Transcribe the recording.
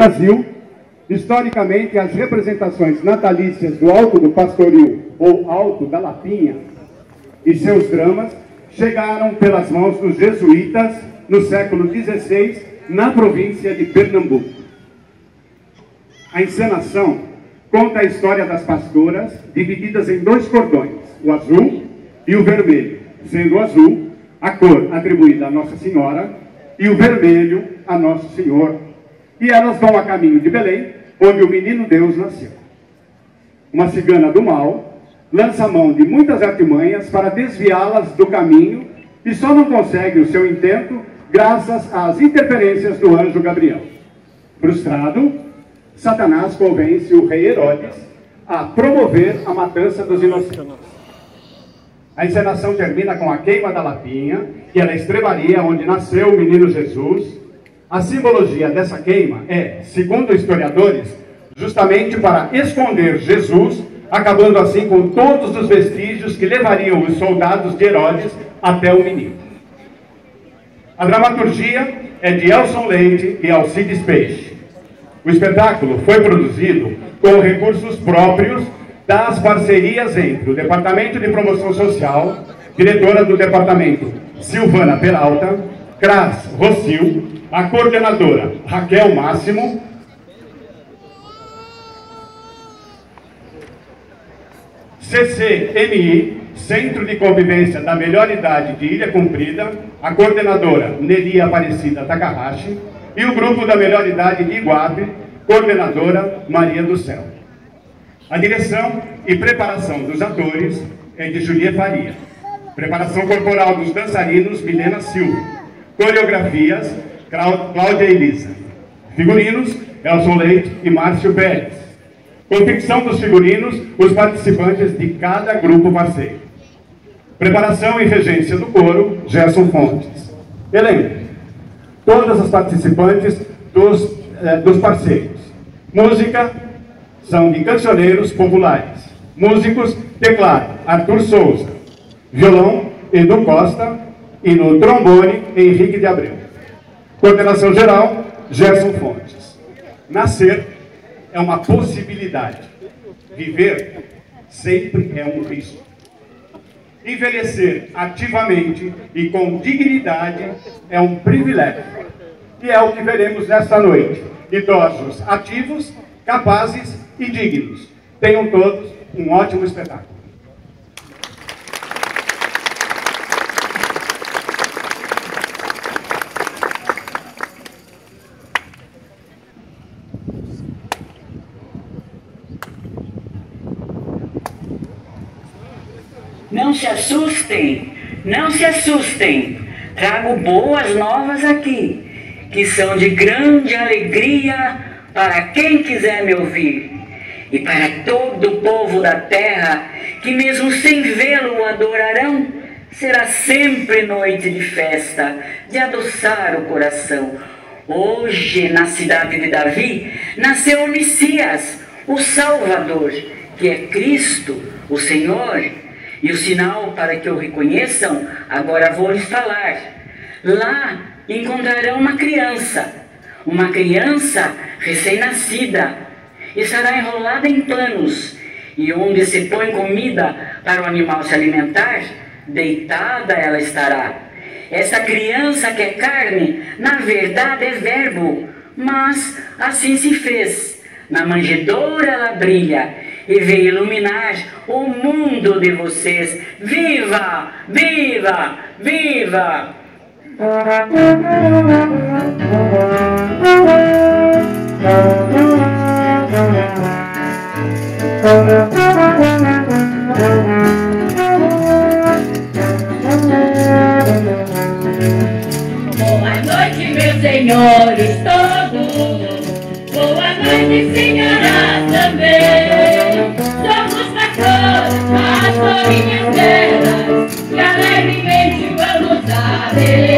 Brasil, historicamente, as representações natalícias do Alto do Pastoril ou Alto da Lapinha e seus dramas chegaram pelas mãos dos jesuítas no século XVI na província de Pernambuco. A encenação conta a história das pastoras divididas em dois cordões, o azul e o vermelho, sendo o azul a cor atribuída a Nossa Senhora e o vermelho a Nosso Senhor. E elas vão a caminho de Belém, onde o menino Deus nasceu. Uma cigana do mal lança mão de muitas artimanhas para desviá-las do caminho e só não consegue o seu intento graças às interferências do anjo Gabriel. Frustrado, Satanás convence o rei Herodes a promover a matança dos inocentes. A encenação termina com a queima da lapinha, que é na estrebaria onde nasceu o menino Jesus. A simbologia dessa queima é, segundo historiadores, justamente para esconder Jesus, acabando assim com todos os vestígios que levariam os soldados de Herodes até o menino. A dramaturgia é de Elson Leite e Alcides Peixe. O espetáculo foi produzido com recursos próprios das parcerias entre o Departamento de Promoção Social, diretora do departamento Silvana Peralta, CRAS Rocio, a coordenadora Raquel Máximo, CCMI, Centro de Convivência da Melhor Idade de Ilha Cumprida, a coordenadora Nelly Aparecida Takahashi e o Grupo da Melhor Idade de Iguape, coordenadora Maria do Céu. A direção e preparação dos atores é de Julia Faria. Preparação corporal dos dançarinos Milena Silva. Coreografias Cláudia Elisa. Figurinos Elson Leite e Márcio Pérez. Confecção dos figurinos, os participantes de cada grupo parceiro. Preparação e regência do coro, Gerson Fontes. Elenco. Todas as participantes dos, eh, dos parceiros. Música, são de cancioneiros populares. Músicos, teclado, Arthur Souza. Violão, Edu Costa. E no trombone, Henrique de Abreu. Coordenação geral, Gerson Fontes. Nascer é uma possibilidade. Viver sempre é um risco. Envelhecer ativamente e com dignidade é um privilégio. E é o que veremos nesta noite. Idosos ativos, capazes e dignos. Tenham todos um ótimo espetáculo. Não se assustem, não se assustem. Trago boas novas aqui, que são de grande alegria para quem quiser me ouvir. E para todo o povo da terra, que mesmo sem vê-lo adorarão, será sempre noite de festa, de adoçar o coração. Hoje, na cidade de Davi, nasceu o Messias, o Salvador, que é Cristo, o Senhor. E o sinal para que o reconheçam, agora vou lhes falar. Lá encontrarão uma criança, uma criança recém-nascida, estará enrolada em panos, e onde se põe comida para o animal se alimentar, deitada ela estará. Essa criança que é carne, na verdade é verbo, mas assim se fez. Na manjedoura ela brilha e veio iluminar o mundo de vocês. Viva! Viva! Viva! Boa noite, meus senhores pastorinhas belas, que alegremente vamos Belém.